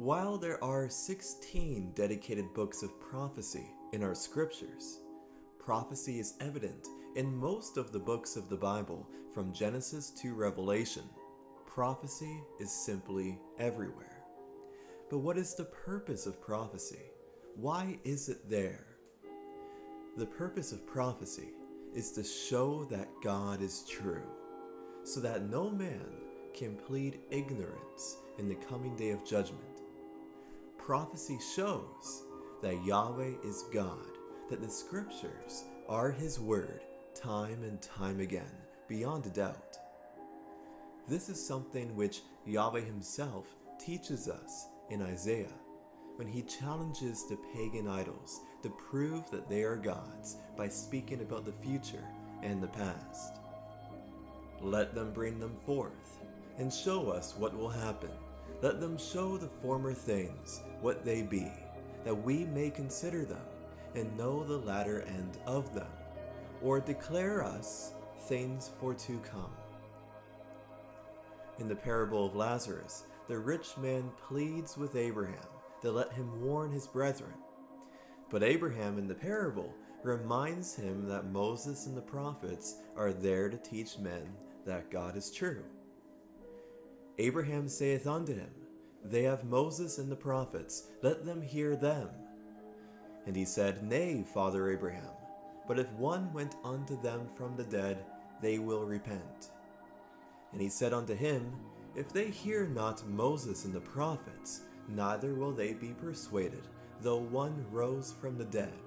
While there are 16 dedicated books of prophecy in our scriptures, prophecy is evident in most of the books of the Bible from Genesis to Revelation. Prophecy is simply everywhere. But what is the purpose of prophecy? Why is it there? The purpose of prophecy is to show that God is true, so that no man can plead ignorance in the coming day of judgment. Prophecy shows that Yahweh is God, that the scriptures are His word time and time again, beyond a doubt. This is something which Yahweh Himself teaches us in Isaiah when He challenges the pagan idols to prove that they are gods by speaking about the future and the past. Let them bring them forth and show us what will happen. Let them show the former things what they be, that we may consider them and know the latter end of them, or declare us things for to come. In the parable of Lazarus, the rich man pleads with Abraham to let him warn his brethren. But Abraham in the parable reminds him that Moses and the prophets are there to teach men that God is true. Abraham saith unto him, They have Moses and the prophets, let them hear them. And he said, Nay, father Abraham, but if one went unto them from the dead, they will repent. And he said unto him, If they hear not Moses and the prophets, neither will they be persuaded, though one rose from the dead.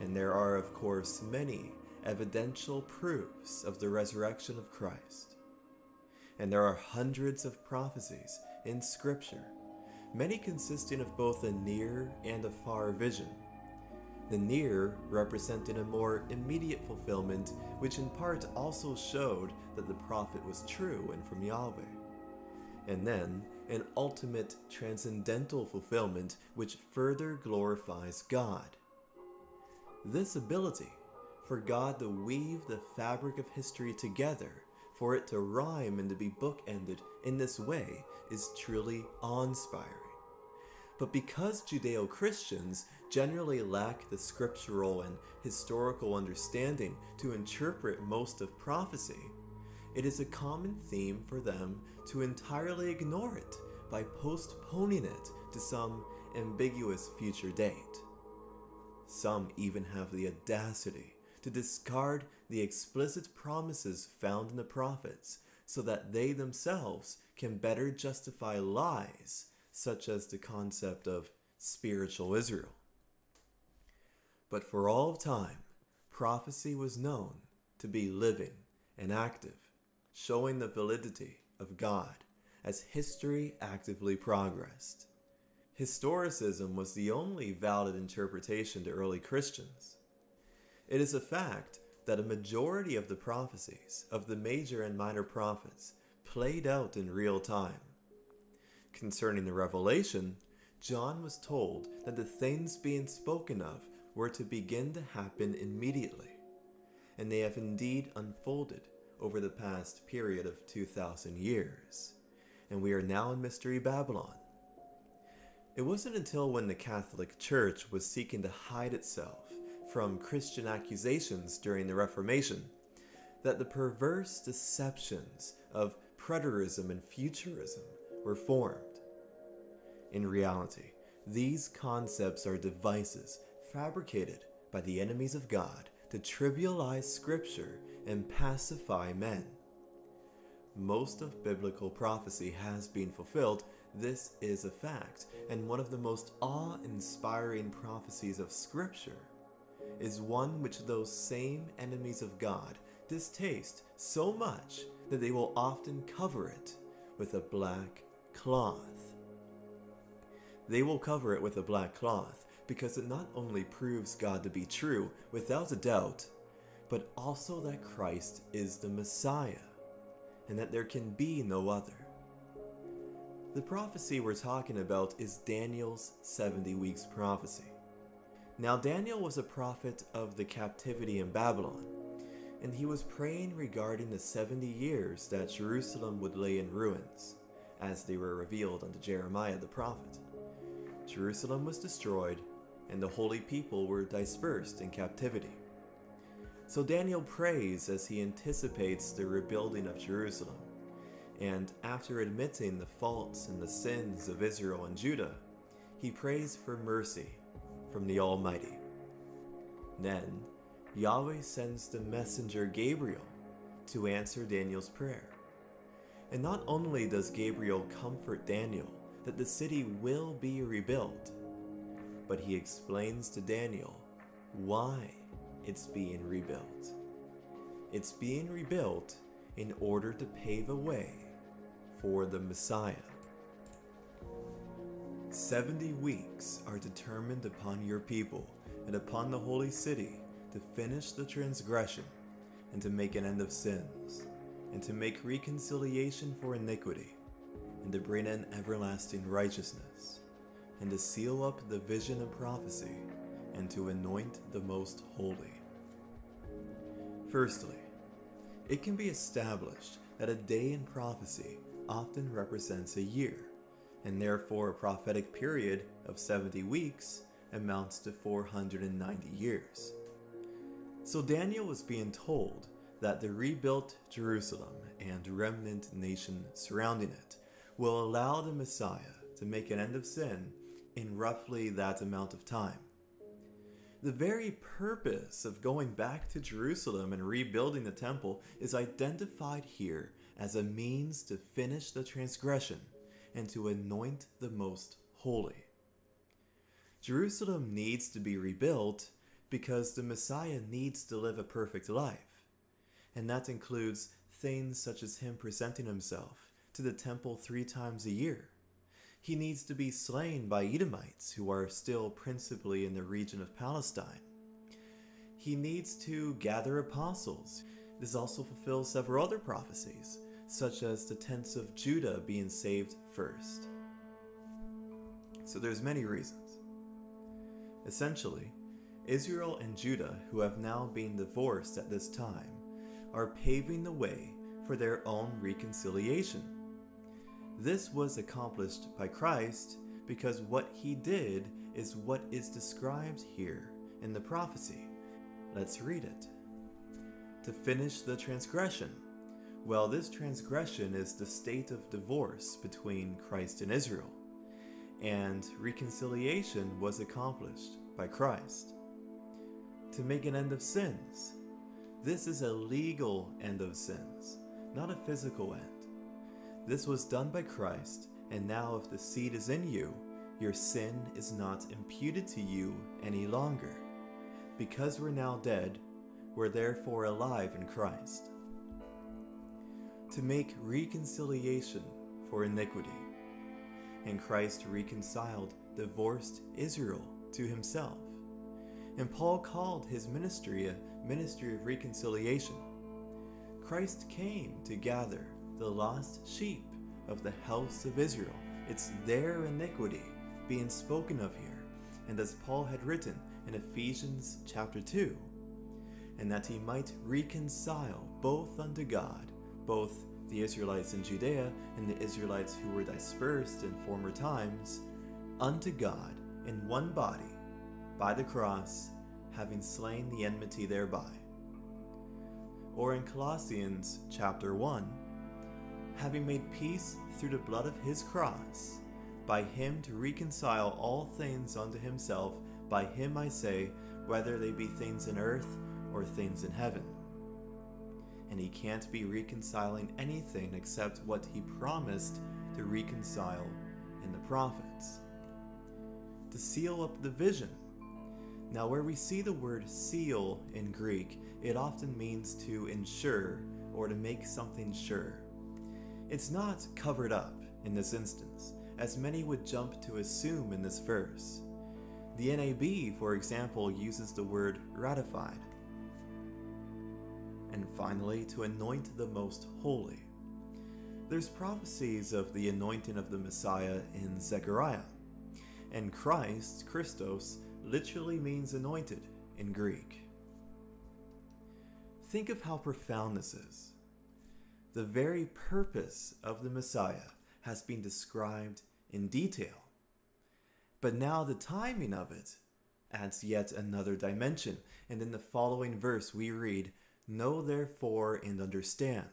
And there are, of course, many evidential proofs of the resurrection of Christ. And there are hundreds of prophecies in Scripture, many consisting of both a near and a far vision. The near representing a more immediate fulfillment, which in part also showed that the prophet was true and from Yahweh. And then an ultimate transcendental fulfillment which further glorifies God. This ability for God to weave the fabric of history together, for it to rhyme and to be bookended in this way, is truly awe-inspiring. But because Judeo Christians generally lack the scriptural and historical understanding to interpret most of prophecy, it is a common theme for them to entirely ignore it by postponing it to some ambiguous future date. Some even have the audacity to discard the explicit promises found in the prophets so that they themselves can better justify lies such as the concept of spiritual Israel. But for all of time, prophecy was known to be living and active, showing the validity of God as history actively progressed. Historicism was the only valid interpretation to early Christians. It is a fact that a majority of the prophecies of the major and minor prophets played out in real time. Concerning the revelation, John was told that the things being spoken of were to begin to happen immediately, and they have indeed unfolded over the past period of 2,000 years, and we are now in Mystery Babylon. It wasn't until when the Catholic Church was seeking to hide itself from Christian accusations during the Reformation that the perverse deceptions of preterism and futurism were formed. In reality, these concepts are devices fabricated by the enemies of God to trivialize Scripture and pacify men. Most of biblical prophecy has been fulfilled, this is a fact, and one of the most awe-inspiring prophecies of Scripture is one which those same enemies of God distaste so much that they will often cover it with a black cloth. They will cover it with a black cloth because it not only proves God to be true without a doubt, but also that Christ is the Messiah and that there can be no other. The prophecy we're talking about is Daniel's 70 weeks prophecy. Now Daniel was a prophet of the captivity in Babylon, and he was praying regarding the 70 years that Jerusalem would lay in ruins, as they were revealed unto Jeremiah the prophet. Jerusalem was destroyed, and the holy people were dispersed in captivity. So Daniel prays as he anticipates the rebuilding of Jerusalem, and after admitting the faults and the sins of Israel and Judah, he prays for mercy from the Almighty. Then, Yahweh sends the messenger Gabriel to answer Daniel's prayer. And not only does Gabriel comfort Daniel that the city will be rebuilt, but he explains to Daniel why it's being rebuilt. It's being rebuilt in order to pave a way for the Messiah. Seventy weeks are determined upon your people and upon the holy city to finish the transgression and to make an end of sins and to make reconciliation for iniquity and to bring in everlasting righteousness and to seal up the vision and prophecy and to anoint the most holy. Firstly, it can be established that a day in prophecy often represents a year and therefore a prophetic period of 70 weeks amounts to 490 years. So Daniel was being told that the rebuilt Jerusalem and remnant nation surrounding it will allow the Messiah to make an end of sin in roughly that amount of time. The very purpose of going back to Jerusalem and rebuilding the temple is identified here as a means to finish the transgression and to anoint the most holy. Jerusalem needs to be rebuilt because the Messiah needs to live a perfect life. And that includes things such as him presenting himself to the temple three times a year. He needs to be slain by Edomites who are still principally in the region of Palestine. He needs to gather apostles. This also fulfills several other prophecies, such as the tents of Judah being saved first. So there's many reasons. Essentially, Israel and Judah, who have now been divorced at this time, are paving the way for their own reconciliation. This was accomplished by Christ because what he did is what is described here in the prophecy. Let's read it. To finish the transgression. Well, this transgression is the state of divorce between Christ and Israel, and reconciliation was accomplished by Christ. To make an end of sins. This is a legal end of sins, not a physical end. This was done by Christ, and now if the seed is in you, your sin is not imputed to you any longer. Because we're now dead, we're therefore alive in Christ. To make reconciliation for iniquity. And Christ reconciled divorced Israel to himself. And Paul called his ministry a ministry of reconciliation. Christ came to gather the lost sheep of the house of Israel. It's their iniquity being spoken of here, and as Paul had written in Ephesians chapter 2, and that he might reconcile both unto God, both the Israelites in Judea and the Israelites who were dispersed in former times, unto God in one body by the cross, having slain the enmity thereby. Or in Colossians chapter 1, having made peace through the blood of his cross, by him to reconcile all things unto himself, by him I say, whether they be things in earth or things in heaven. And he can't be reconciling anything except what he promised to reconcile in the prophets. To seal up the vision. Now, where we see the word seal in Greek, it often means to ensure or to make something sure. It's not covered up in this instance, as many would jump to assume in this verse. The NAB, for example, uses the word ratified. And finally, to anoint the most holy. There's prophecies of the anointing of the Messiah in Zechariah, and Christ, Christos, literally means anointed in Greek. Think of how profound this is the very purpose of the Messiah has been described in detail. But now the timing of it adds yet another dimension, and in the following verse we read, Know therefore and understand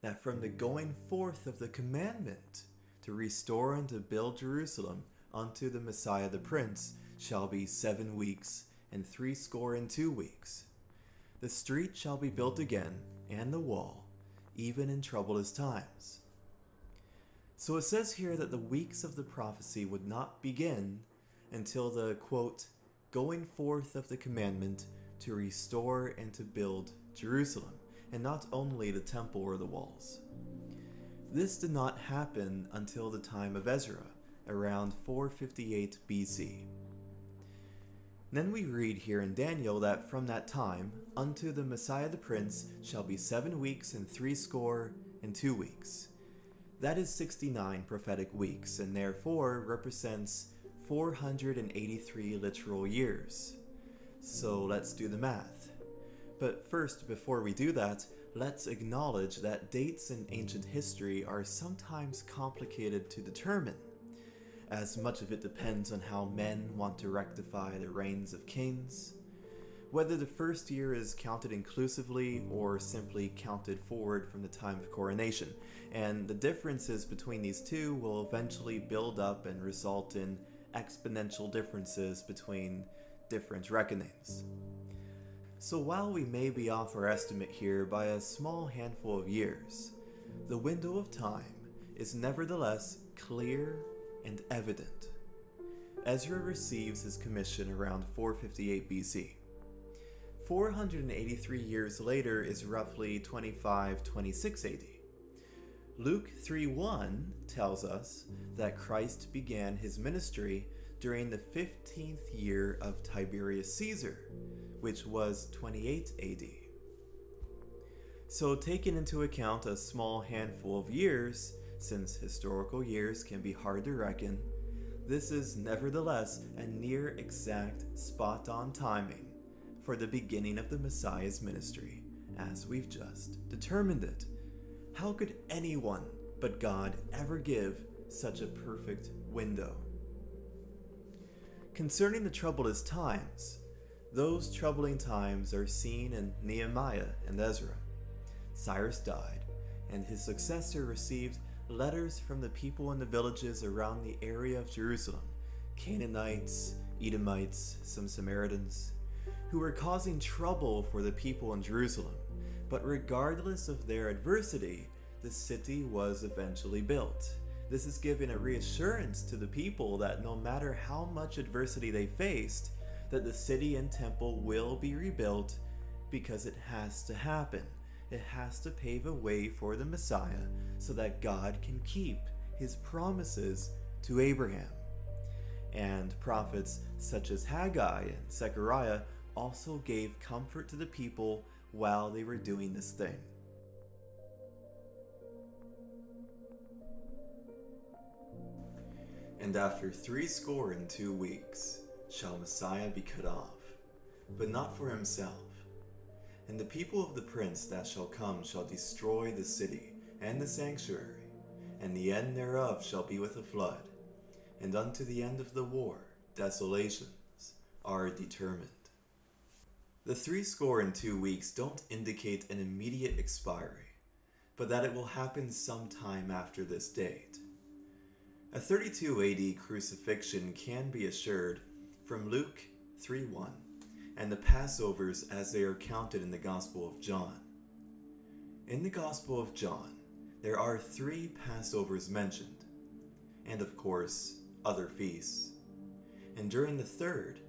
that from the going forth of the commandment to restore and to build Jerusalem unto the Messiah the Prince shall be seven weeks and threescore and two weeks. The street shall be built again, and the wall, even in troublous times. So it says here that the weeks of the prophecy would not begin until the quote, going forth of the commandment to restore and to build Jerusalem, and not only the temple or the walls. This did not happen until the time of Ezra, around 458 BC. Then we read here in Daniel that from that time unto the Messiah the Prince shall be seven weeks and threescore and two weeks. That is 69 prophetic weeks, and therefore represents 483 literal years. So let's do the math. But first, before we do that, let's acknowledge that dates in ancient history are sometimes complicated to determine as much of it depends on how men want to rectify the reigns of kings. Whether the first year is counted inclusively or simply counted forward from the time of coronation, and the differences between these two will eventually build up and result in exponential differences between different reckonings. So while we may be off our estimate here by a small handful of years, the window of time is nevertheless clear and evident. Ezra receives his commission around 458 BC. 483 years later is roughly 2526 AD. Luke 3:1 tells us that Christ began his ministry during the 15th year of Tiberius Caesar, which was 28 AD. So, taking into account a small handful of years, since historical years can be hard to reckon, this is nevertheless a near exact spot on timing for the beginning of the Messiah's ministry, as we've just determined it. How could anyone but God ever give such a perfect window? Concerning the troublous times, those troubling times are seen in Nehemiah and Ezra. Cyrus died, and his successor received letters from the people in the villages around the area of Jerusalem Canaanites, Edomites, some Samaritans who were causing trouble for the people in Jerusalem. But regardless of their adversity, the city was eventually built. This is giving a reassurance to the people that no matter how much adversity they faced, that the city and temple will be rebuilt because it has to happen it has to pave a way for the Messiah so that God can keep his promises to Abraham. And prophets such as Haggai and Zechariah also gave comfort to the people while they were doing this thing. And after three score and two weeks shall Messiah be cut off, but not for himself and the people of the prince that shall come shall destroy the city and the sanctuary, and the end thereof shall be with a flood. And unto the end of the war, desolations are determined. The threescore and two weeks don't indicate an immediate expiry, but that it will happen sometime after this date. A 32 AD crucifixion can be assured from Luke 3 1 and the Passovers as they are counted in the Gospel of John. In the Gospel of John, there are three Passovers mentioned, and of course, other feasts. And during the third,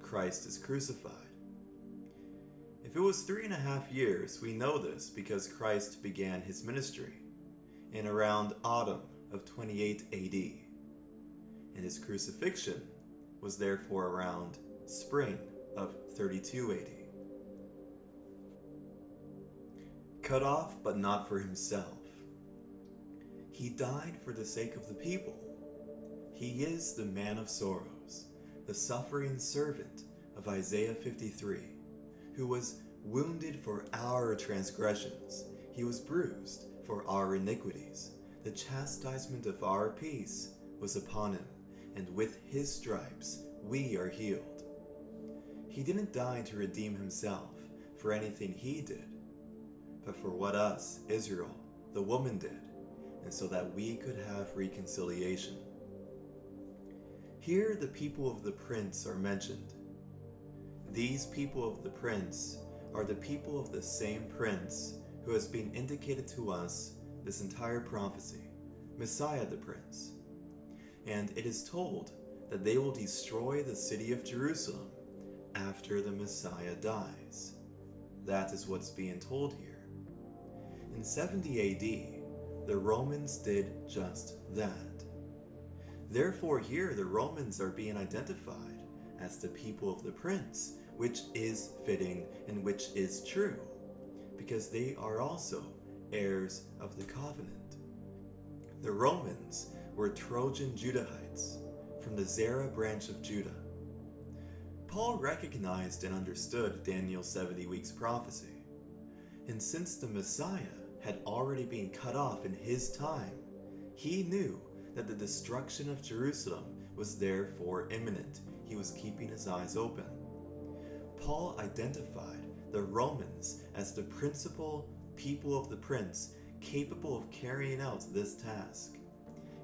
Christ is crucified. If it was three and a half years, we know this because Christ began his ministry in around autumn of 28 AD, and his crucifixion was therefore around spring of 32 AD. Cut off, but not for himself. He died for the sake of the people. He is the man of sorrows, the suffering servant of Isaiah 53, who was wounded for our transgressions, he was bruised for our iniquities. The chastisement of our peace was upon him, and with his stripes we are healed. He didn't die to redeem himself for anything he did, but for what us, Israel, the woman did, and so that we could have reconciliation. Here, the people of the prince are mentioned. These people of the prince are the people of the same prince who has been indicated to us this entire prophecy, Messiah the Prince. And it is told that they will destroy the city of Jerusalem after the Messiah dies. That is what's being told here. In 70 AD, the Romans did just that. Therefore, here the Romans are being identified as the people of the prince, which is fitting and which is true, because they are also heirs of the covenant. The Romans were Trojan Judahites from the Zerah branch of Judah. Paul recognized and understood Daniel's 70 weeks prophecy. And since the Messiah had already been cut off in his time, he knew that the destruction of Jerusalem was therefore imminent. He was keeping his eyes open. Paul identified the Romans as the principal people of the prince capable of carrying out this task.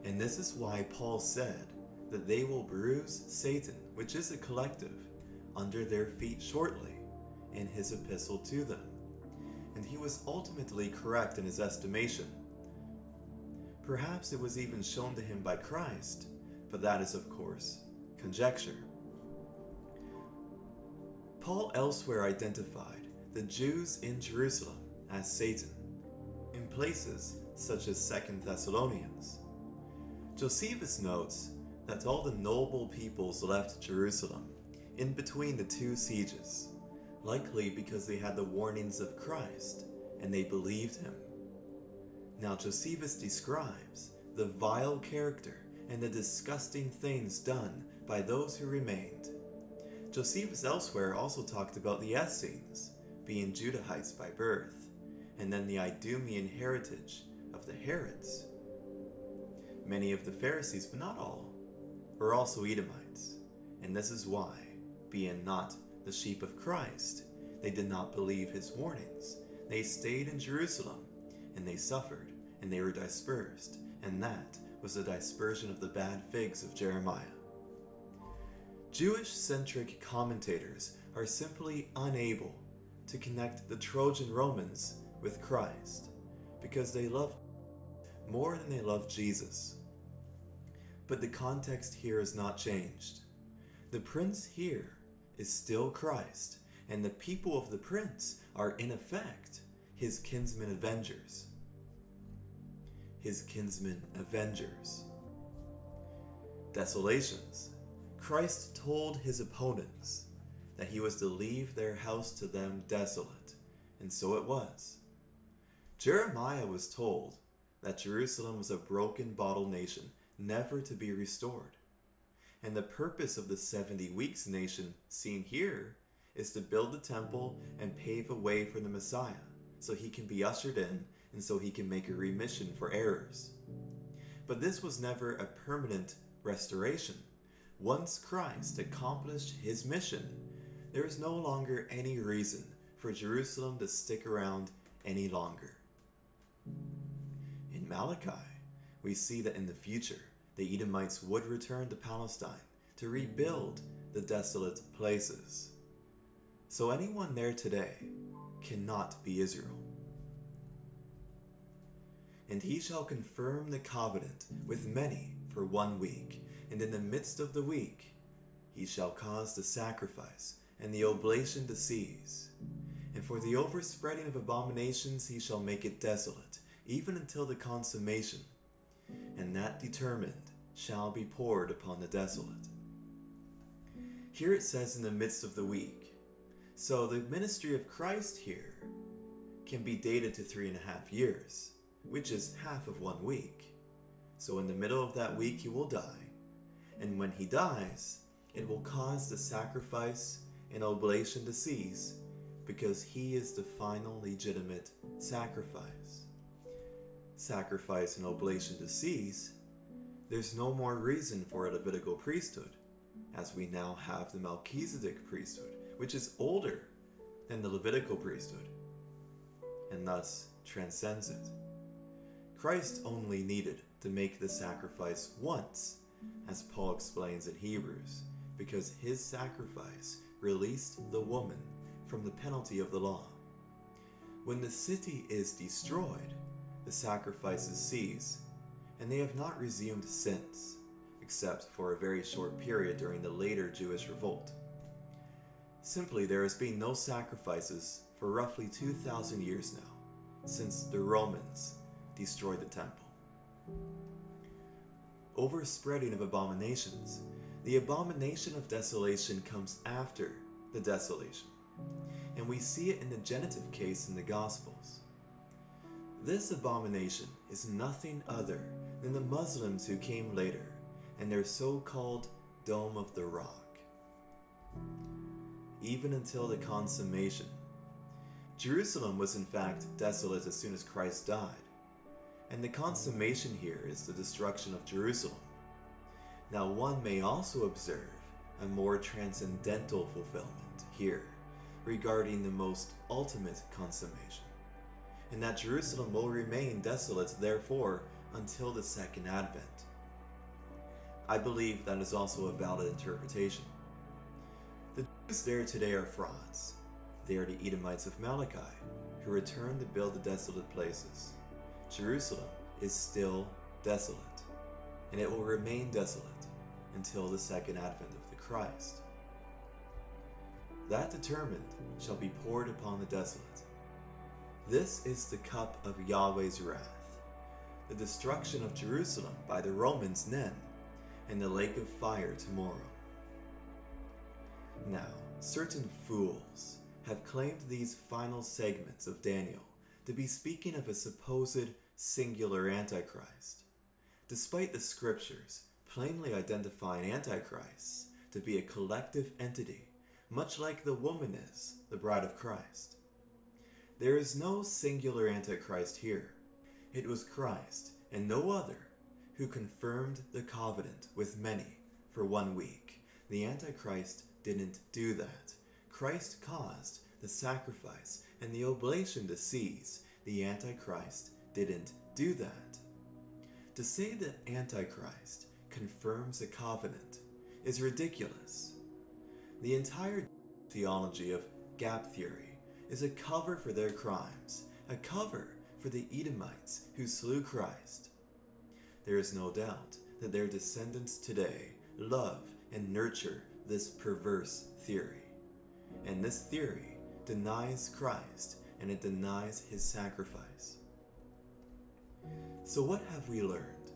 And this is why Paul said that they will bruise Satan, which is a collective, under their feet shortly in his epistle to them. And he was ultimately correct in his estimation. Perhaps it was even shown to him by Christ, but that is, of course, conjecture. Paul elsewhere identified the Jews in Jerusalem as Satan, in places such as 2 Thessalonians. Josephus notes that all the noble peoples left Jerusalem in between the two sieges, likely because they had the warnings of Christ and they believed him. Now, Josephus describes the vile character and the disgusting things done by those who remained. Josephus elsewhere also talked about the Essenes, being Judahites by birth, and then the Idumean heritage of the Herods. Many of the Pharisees, but not all, were also Edomites, and this is why, being not the sheep of Christ, they did not believe his warnings. They stayed in Jerusalem, and they suffered, and they were dispersed, and that was the dispersion of the bad figs of Jeremiah. Jewish centric commentators are simply unable to connect the Trojan Romans with Christ because they love more than they love Jesus. But the context here is not changed. The prince here is still Christ, and the people of the prince are in effect his kinsmen avengers. His kinsmen avengers. Desolations. Christ told his opponents that he was to leave their house to them desolate, and so it was. Jeremiah was told that Jerusalem was a broken bottle nation, never to be restored. And the purpose of the 70 weeks nation seen here is to build the temple and pave a way for the Messiah so he can be ushered in and so he can make a remission for errors. But this was never a permanent restoration. Once Christ accomplished his mission, there is no longer any reason for Jerusalem to stick around any longer. Malachi, we see that in the future, the Edomites would return to Palestine to rebuild the desolate places. So anyone there today cannot be Israel. And he shall confirm the covenant with many for one week, and in the midst of the week he shall cause the sacrifice and the oblation to cease. And for the overspreading of abominations he shall make it desolate, even until the consummation, and that determined shall be poured upon the desolate. Here it says in the midst of the week. So the ministry of Christ here can be dated to three and a half years, which is half of one week. So in the middle of that week he will die, and when he dies, it will cause the sacrifice and oblation to cease, because he is the final legitimate sacrifice. Sacrifice and oblation to cease, there's no more reason for a Levitical priesthood, as we now have the Melchizedek priesthood, which is older than the Levitical priesthood, and thus transcends it. Christ only needed to make the sacrifice once, as Paul explains in Hebrews, because his sacrifice released the woman from the penalty of the law. When the city is destroyed, the sacrifices cease, and they have not resumed since, except for a very short period during the later Jewish revolt. Simply, there has been no sacrifices for roughly 2,000 years now, since the Romans destroyed the temple. Overspreading of abominations. The abomination of desolation comes after the desolation, and we see it in the genitive case in the Gospels. This abomination is nothing other than the Muslims who came later and their so called Dome of the Rock. Even until the consummation, Jerusalem was in fact desolate as soon as Christ died, and the consummation here is the destruction of Jerusalem. Now, one may also observe a more transcendental fulfillment here regarding the most ultimate consummation, and that Jerusalem will remain desolate, therefore, until the second advent. I believe that is also a valid interpretation. The Jews there today are frauds. They are the Edomites of Malachi, who returned to build the desolate places. Jerusalem is still desolate, and it will remain desolate until the second advent of the Christ. That determined shall be poured upon the desolate. This is the cup of Yahweh's wrath the destruction of Jerusalem by the Romans then, and the lake of fire tomorrow. Now, certain fools have claimed these final segments of Daniel to be speaking of a supposed singular Antichrist, despite the scriptures plainly identifying Antichrists to be a collective entity, much like the woman is the bride of Christ. There is no singular Antichrist here it was Christ, and no other, who confirmed the covenant with many for one week. The Antichrist didn't do that. Christ caused the sacrifice and the oblation to cease. The Antichrist didn't do that. To say that Antichrist confirms a covenant is ridiculous. The entire theology of gap theory is a cover for their crimes, a cover for the Edomites who slew Christ. There is no doubt that their descendants today love and nurture this perverse theory. And this theory denies Christ and it denies his sacrifice. So, what have we learned?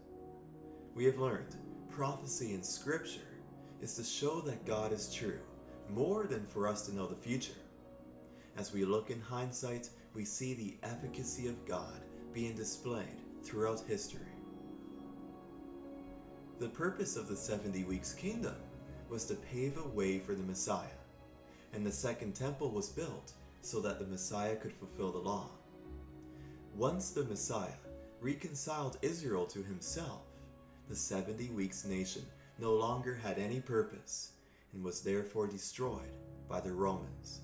We have learned prophecy in Scripture is to show that God is true, more than for us to know the future. As we look in hindsight, we see the efficacy of God being displayed throughout history. The purpose of the 70 weeks kingdom was to pave a way for the Messiah, and the second temple was built so that the Messiah could fulfill the law. Once the Messiah reconciled Israel to himself, the 70 weeks nation no longer had any purpose and was therefore destroyed by the Romans.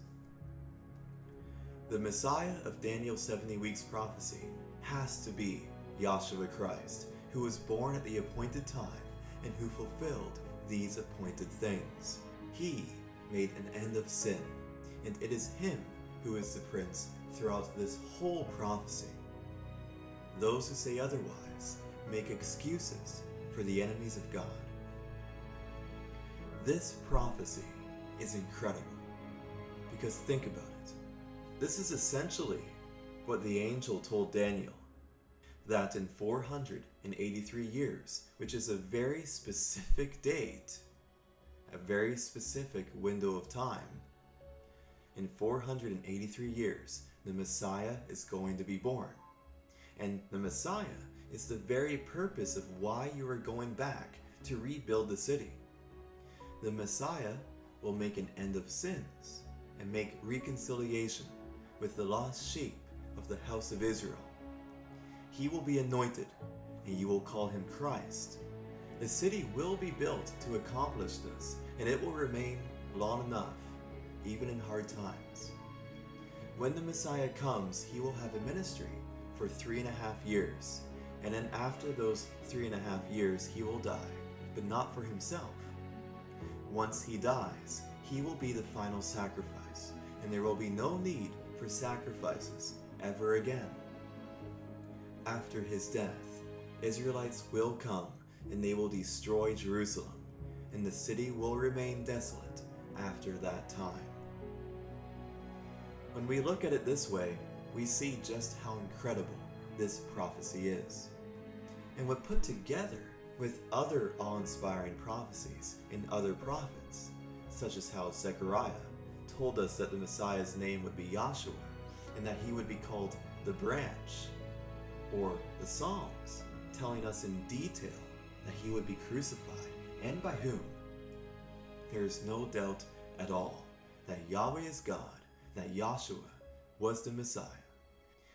The Messiah of Daniel's 70 weeks prophecy has to be Yahshua Christ, who was born at the appointed time and who fulfilled these appointed things. He made an end of sin, and it is him who is the prince throughout this whole prophecy. Those who say otherwise make excuses for the enemies of God. This prophecy is incredible because think about it. This is essentially what the angel told Daniel that in 483 years, which is a very specific date, a very specific window of time, in 483 years, the Messiah is going to be born. And the Messiah is the very purpose of why you are going back to rebuild the city. The Messiah will make an end of sins and make reconciliation with the lost sheep of the house of Israel. he will be anointed, and you will call him Christ. The city will be built to accomplish this, and it will remain long enough, even in hard times. When the Messiah comes, he will have a ministry for three and a half years, and then after those three and a half years, he will die, but not for himself. Once he dies, he will be the final sacrifice, and there will be no need for sacrifices ever again. After his death, Israelites will come and they will destroy Jerusalem, and the city will remain desolate after that time. When we look at it this way, we see just how incredible this prophecy is. And when put together with other awe inspiring prophecies in other prophets, such as how Zechariah told us that the Messiah's name would be Yahshua and that he would be called the branch, or the Psalms telling us in detail that he would be crucified and by whom. There is no doubt at all that Yahweh is God, that Yahshua was the Messiah.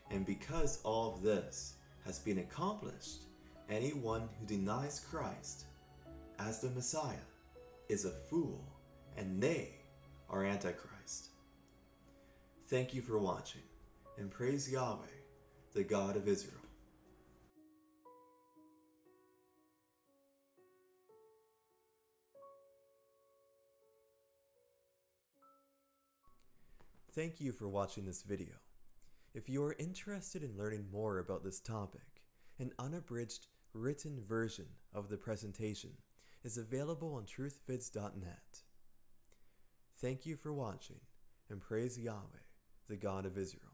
And because all of this has been accomplished, anyone who denies Christ as the Messiah is a fool, and they are Antichrist. Thank you for watching, and praise Yahweh, the God of Israel. Thank you for watching this video. If you are interested in learning more about this topic, an unabridged written version of the presentation is available on truthvids.net. Thank you for watching, and praise Yahweh, the God of Israel.